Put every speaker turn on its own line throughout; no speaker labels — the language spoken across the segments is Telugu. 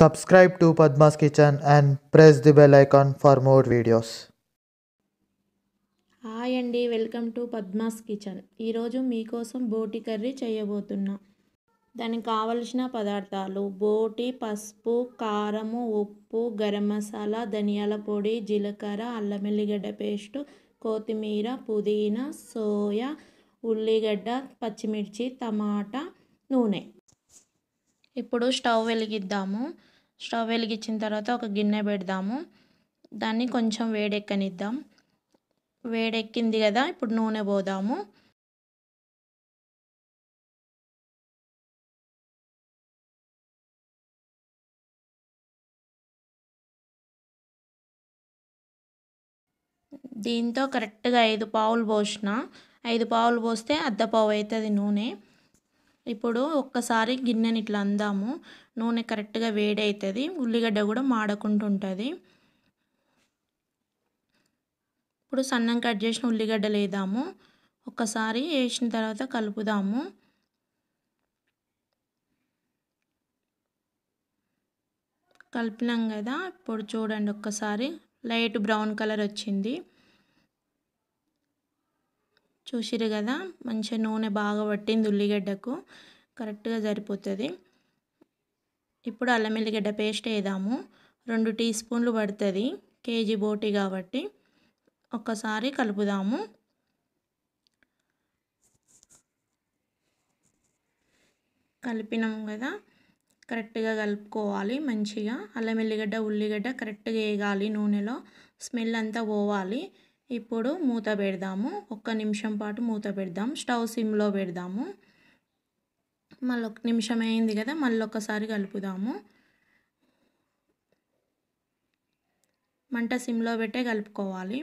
Subscribe to Padma's Kitchen and press the bell icon for more videos.
Hi అండి వెల్కమ్ టు పద్మాస్ కిచెన్ ఈరోజు మీకోసం బోటి కర్రీ చేయబోతున్నా. దానికి కావలసిన పదార్థాలు బోటి పసుపు కారము ఉప్పు గరం మసాలా ధనియాల పొడి జీలకర్ర అల్లం వెల్లిగడ్డ పేస్టు కొత్తిమీర పుదీనా సోయా ఉల్లిగడ్డ పచ్చిమిర్చి టమాటా నూనె. ఇప్పుడు స్టవ్ వెలిగిద్దాము. స్టవ్ వెలిగించిన తర్వాత ఒక గిన్నె పెడదాము. దాన్ని కొంచెం వేడెక్కనిద్దాం. వేడెక్కింది కదా ఇప్పుడు నూనె పోదాము. దీంతో కరెక్ట్గా ఐదు పావులు పోసిన. ఐదు పావులు పోస్తే అర్ధ పావు అవుతుంది నూనె. ఇప్పుడు ఒక్కసారి గిన్నెని ఇట్లా అందాము. నూనె కరెక్ట్గా వేడి అవుతుంది ఉల్లిగడ్డ కూడా మాడకుంటుంటుంది. ఇప్పుడు సన్నం కట్ చేసిన ఉల్లిగడ్డలు వేద్దాము. ఒక్కసారి వేసిన తర్వాత కలుపుదాము. కలిపినాం కదా. ఇప్పుడు చూడండి ఒక్కసారి. లైట్ బ్రౌన్ కలర్ వచ్చింది. చూసిరు కదా మంచిగా నూనె బాగా పట్టింది ఉల్లిగడ్డకు కరెక్ట్గా సరిపోతుంది. ఇప్పుడు అల్లం ఎల్లిగడ్డ పేస్ట్ వేద్దాము. రెండు టీ స్పూన్లు పడుతుంది కేజీ బోటి కాబట్టి. ఒక్కసారి కలుపుదాము. కలిపినాం కదా కరెక్ట్గా కలుపుకోవాలి మంచిగా. అల్లం ఎల్లిగడ్డ ఉల్లిగడ్డ కరెక్ట్గా వేగాలి నూనెలో. స్మెల్ అంతా పోవాలి. ఇప్పుడు మూత పెడదాము. ఒక్క నిమిషం పాటు మూత పెడదాం స్టవ్ సిమ్లో పెడదాము. మళ్ళీ ఒక నిమిషం అయింది కదా మళ్ళీ ఒకసారి కలుపుదాము. మంట సిమ్లో పెట్టే కలుపుకోవాలి.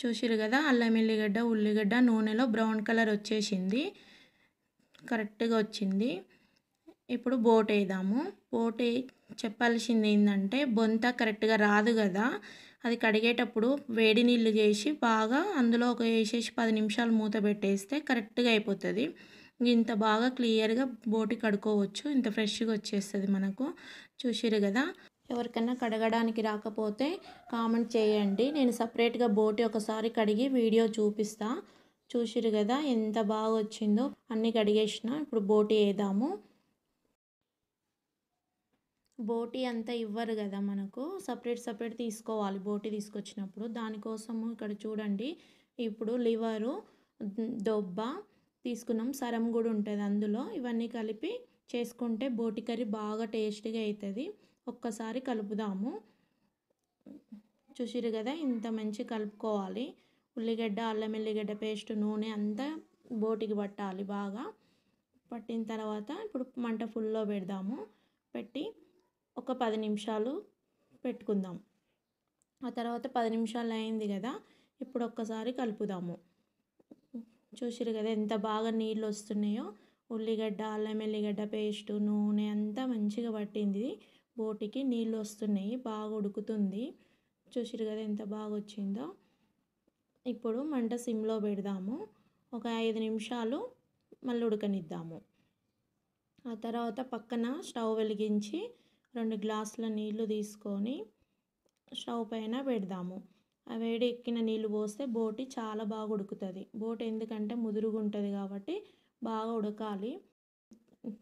చూసిరు కదా అల్లం ఎల్లిగడ్డ ఉల్లిగడ్డ నూనెలో బ్రౌన్ కలర్ వచ్చేసింది. కరెక్ట్గా వచ్చింది. ఇప్పుడు బోట్ వేద్దాము. బోట్ చెప్పాల్సింది ఏంటంటే బొంత కరెక్ట్గా రాదు కదా. అది కడిగేటప్పుడు వేడి నీళ్ళు చేసి బాగా అందులో ఒక వేసేసి పది నిమిషాలు మూత పెట్టేస్తే కరెక్ట్గా అయిపోతుంది. ఇంత బాగా క్లియర్గా బోటి కడుక్కోవచ్చు. ఇంత ఫ్రెష్గా వచ్చేస్తుంది మనకు. చూసిరు కదా? ఎవరికైనా కడగడానికి రాకపోతే కామెంట్ చేయండి. నేను సపరేట్గా బోటి ఒకసారి కడిగి వీడియో చూపిస్తా. చూసిరు కదా? ఎంత బాగా వచ్చిందో. అన్నీ కడిగేసిన ఇప్పుడు బోటి వేద్దాము. బోటి అంతా ఇవ్వరు కదా మనకు. సపరేట్ సపరేట్ తీసుకోవాలి బోటి తీసుకొచ్చినప్పుడు. దానికోసము ఇక్కడ చూడండి. ఇప్పుడు లివరు దొబ్బ తీసుకున్నాం. సరం కూడా ఉంటుంది అందులో. ఇవన్నీ కలిపి చేసుకుంటే బోటి కర్రీ బాగా టేస్ట్గా అవుతుంది ఒక్కసారి కలుపుదాము. చూసిరు కదా ఇంత మంచి కలుపుకోవాలి. ఉల్లిగడ్డ అల్లం ఎల్లిగడ్డ పేస్ట్ నూనె అంతా బోటికి పట్టాలి బాగా. పట్టిన తర్వాత ఇప్పుడు మంట ఫుల్లో పెడదాము. పెట్టి ఒక పది నిమిషాలు పెట్టుకుందాం. ఆ తర్వాత పది నిమిషాలు అయింది కదా ఇప్పుడు ఒక్కసారి కలుపుదాము. చూసిరు కదా ఎంత బాగా నీళ్ళు వస్తున్నాయో. ఉల్లిగడ్డ అల్లం ఎల్లిగడ్డ పేస్ట్ నూనె అంతా మంచిగా పట్టింది. బోటికి నీళ్ళు వస్తున్నాయి బాగా ఉడుకుతుంది. చూసిరు కదా ఎంత బాగా వచ్చిందో. ఇప్పుడు మంట సిమ్లో పెడదాము. ఒక ఐదు నిమిషాలు మళ్ళీ ఉడకనిద్దాము. ఆ తర్వాత పక్కన స్టవ్ వెలిగించి రెండు గ్లాసుల నీళ్ళు తీసుకొని స్టవ్ పైన పెడదాము. ఆ వేడి ఎక్కిన నీళ్ళు పోస్తే బోటి చాలా బాగా ఉడుకుతుంది. బోటి ఎందుకంటే ముదురుగా ఉంటుంది కాబట్టి బాగా ఉడకాలి.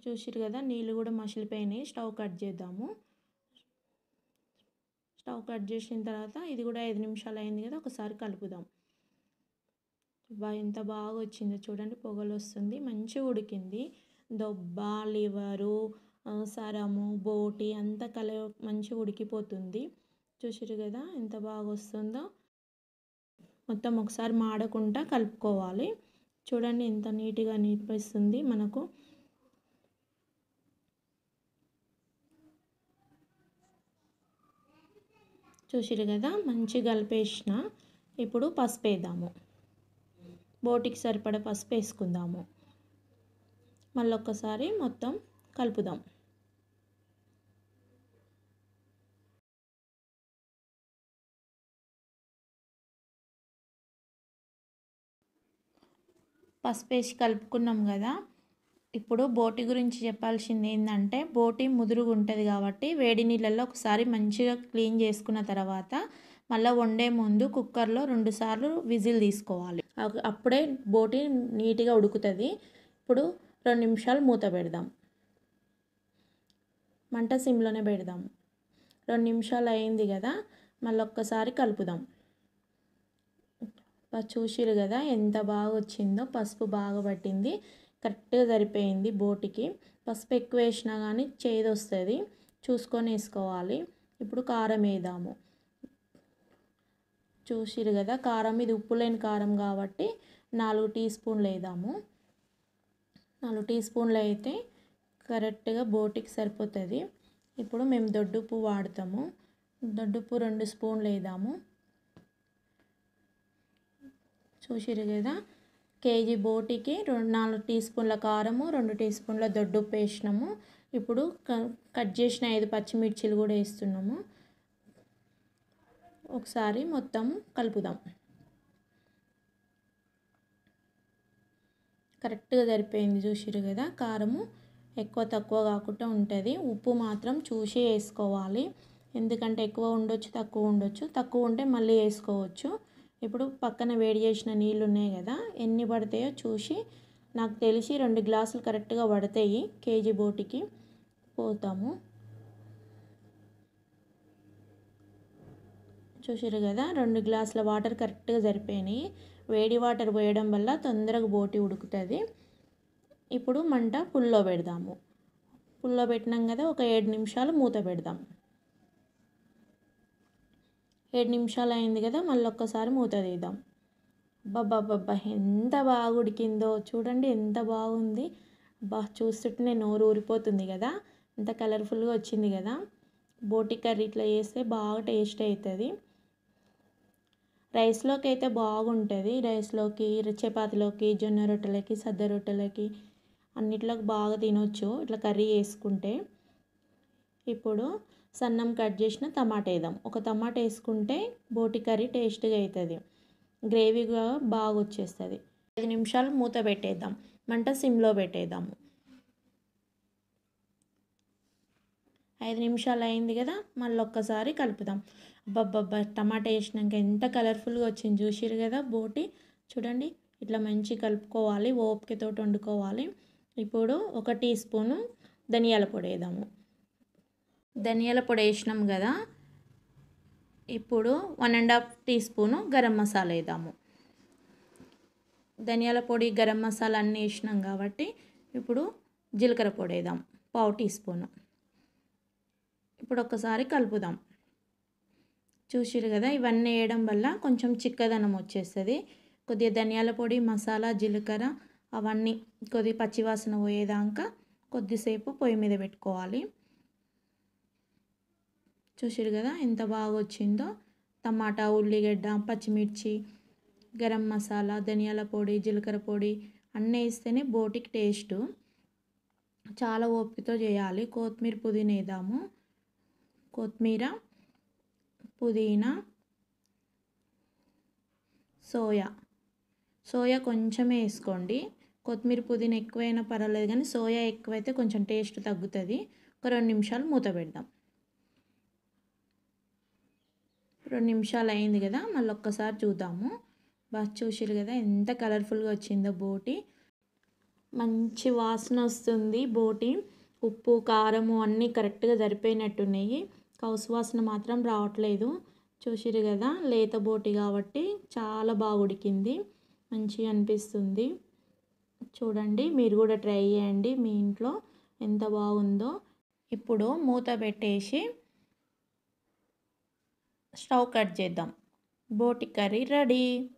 చూసిరు కదా నీళ్ళు కూడా మసిలిపోయినాయి. స్టవ్ కట్ చేద్దాము. స్టవ్ కట్ చేసిన తర్వాత ఇది కూడా ఐదు నిమిషాలు అయింది కదా ఒకసారి కలుపుదాం. బా ఎంత బాగా వచ్చిందో. చూడండి పొగలు వస్తుంది. మంచిగా ఉడికింది. దొబ్బ లివరు సరము బోటి అంతా కల మంచిగా ఉడికిపోతుంది. చూసారు కదా ఎంత బాగా వస్తుందో. మొత్తం ఒకసారి మాడకుండా కలుపుకోవాలి. చూడండి ఎంత నీట్గా నిలిపిస్తుంది మనకు. చూసిరు కదా మంచిగా కలిపేసిన. ఇప్పుడు పసుపు వేద్దాము. బోటికి సరిపడ పసుపు వేసుకుందాము. మళ్ళీ ఒక్కసారి మొత్తం కలుపుదాం. పసుపు వేసి కలుపుకున్నాం కదా. ఇప్పుడు బోటి గురించి చెప్పాల్సింది ఏంటంటే బోటి ముదురుగా ఉంటుంది కాబట్టి వేడి నీళ్ళల్లో ఒకసారి మంచిగా క్లీన్ చేసుకున్న తర్వాత మళ్ళీ వండే ముందు కుక్కర్లో రెండుసార్లు విజిల్ తీసుకోవాలి. అప్పుడే బోటి నీట్గా ఉడుకుతుంది. ఇప్పుడు రెండు నిమిషాలు మూత పెడదాం. మంట సిమ్లోనే పెడదాం. రెండు నిమిషాలు అయింది కదా మళ్ళీ ఒక్కసారి కలుపుదాం. చూసిరు కదా ఎంత బాగా వచ్చిందో పసుపు బాగా పట్టింది కరెక్ట్గా సరిపోయింది బోటికి. పసుపు ఎక్కువ వేసినా కానీ చేదు వస్తుంది చూసుకొని వేసుకోవాలి. ఇప్పుడు కారం వేద్దాము. చూసిరు కదా కారం ఇది ఉప్పు లేని కారం కాబట్టి నాలుగు టీ స్పూన్లు వేద్దాము. నాలుగు టీ స్పూన్లు అయితే కరెక్ట్గా బోటికి సరిపోతుంది. ఇప్పుడు మేము దొడ్డుప్పు వాడతాము. దొడ్డుప్పు రెండు స్పూన్లు వేద్దాము. చూసిరు కదా? కేజీ బోటికి రెండు నాలుగు టీ స్పూన్ల కారము రెండు టీ స్పూన్ల దొడ్డుప్పు వేసినాము. ఇప్పుడు కట్ చేసిన ఐదు పచ్చిమిర్చిలు కూడా వేస్తున్నాము. ఒకసారి మొత్తం కలుపుదాం. కరెక్ట్గా సరిపోయింది చూసిరు కదా? కారము ఎక్కువ తక్కువ కాకుండా ఉంటుంది. ఉప్పు మాత్రం చూసి వేసుకోవాలి. ఎందుకంటే ఎక్కువ ఉండొచ్చు తక్కువ ఉండొచ్చు. తక్కువ ఉంటే మళ్ళీ వేసుకోవచ్చు. ఇప్పుడు పక్కన వేడి చేసిన నీళ్ళు ఉన్నాయి కదా ఎన్ని పడతాయో చూసి నాకు తెలిసి రెండు గ్లాసులు కరెక్ట్గా పడతాయి కేజీ బోటికి. పోతాము. చూసారు కదా రెండు గ్లాసుల వాటర్ కరెక్ట్గా సరిపోయినాయి. వేడి వాటర్ పోయడం వల్ల తొందరగా బోటి ఉడుకుతుంది. ఇప్పుడు మంట పుల్లో పెడదాము. పుల్లో పెట్టినాం కదా ఒక ఏడు నిమిషాలు మూత పెడదాం. ఏడు నిమిషాలు అయింది కదా మళ్ళీ ఒక్కసారి మూత తీద్దాం. అబ్బబ్బబ్బబ్బా ఎంత బాగా ఉడికిందో చూడండి ఎంత బాగుంది. బా చూస్తుంటే నోరు ఊరిపోతుంది కదా ఎంత కలర్ఫుల్గా వచ్చింది కదా. బోటి కర్రీ ఇట్లా చేస్తే బాగా టేస్ట్ అవుతుంది రైస్లోకి అయితే బాగుంటుంది. రైస్లోకి చపాతీలోకి జొన్న రొట్టెలకి సద్ద రొట్టెలకి అన్నిట్లోకి బాగా తినొచ్చు ఇట్లా కర్రీ వేసుకుంటే ఇప్పుడు సన్నం కట్ చేసిన టమాటా వేద్దాం. ఒక టమాటా వేసుకుంటే బోటి కర్రీ టేస్ట్గా అవుతుంది గ్రేవీగా బాగా వచ్చేస్తుంది. ఐదు నిమిషాలు మూత పెట్టేద్దాం. మంట సిమ్లో పెట్టేద్దాము ఐదు నిమిషాలు అయింది కదా మళ్ళీ ఒక్కసారి కలుపుదాం. అబ్బబ్బబ్బా టమాటా వేసినాక ఎంత కలర్ఫుల్గా వచ్చింది చూసిరు కదా బోటి. చూడండి ఇట్లా మంచి కలుపుకోవాలి ఓపికతో వండుకోవాలి. ఇప్పుడు ఒక టీ స్పూను ధనియాల పొడి వేద్దాము. ధనియాల పొడి వేసినాం కదా ఇప్పుడు one and half teaspoon garam masala వేద్దాము. ధనియాల పొడి గరం మసాలా అన్నీ వేసినాం కాబట్టి ఇప్పుడు జీలకర్ర పొడి వేద్దాం పావు టీ స్పూను ఇప్పుడు ఒకసారి కలుపుదాం. చూసిరు కదా ఇవన్నీ వేయడం వల్ల కొంచెం చిక్కదనం వచ్చేస్తుంది. కొద్దిగా ధనియాల పొడి మసాలా జీలకర్ర అవన్నీ కొద్ది పచ్చివాసన పోయేదాకా కొద్దిసేపు పొయ్యి మీద పెట్టుకోవాలి. చూసారు కదా ఎంత బాగా వచ్చిందో టమాటా ఉల్లిగడ్డ పచ్చిమిర్చి గరం మసాలా ధనియాల పొడి జీలకర్ర పొడి అన్నీ వేస్తేనే బోటికి టేస్ట్. చాలా ఓపికతో చేయాలి. కొత్తిమీర పుదీనా వేద్దాము. కొత్తిమీర పుదీనా సోయా. సోయా కొంచెమే వేసుకోండి. కొత్తిమీర పుదీనా ఎక్కువైనా పర్వాలేదు కానీ సోయా ఎక్కువైతే కొంచెం టేస్ట్ తగ్గుతుంది. ఒక రెండు నిమిషాలు మూత పెడదాం. రెండు నిమిషాలు అయింది కదా మళ్ళీ ఒక్కసారి చూద్దాము. బాగా చూసారు కదా ఎంత కలర్ఫుల్గా వచ్చిందో బోటి. మంచి వాసన వస్తుంది బోటి. ఉప్పు కారము అన్నీ కరెక్ట్గా సరిపోయినట్టున్నాయి. కౌసు వాసన మాత్రం రావట్లేదు. చూసిరు కదా లేత బోటి కాబట్టి చాలా బాగా ఉడికింది. మంచిగా అనిపిస్తుంది. చూడండి మీరు కూడా ట్రై చేయండి మీ ఇంట్లో ఎంత బాగుందో. ఇప్పుడు మూత పెట్టేసి స్టవ్ కట్ చేద్దాం. బోటి కర్రీ రెడీ.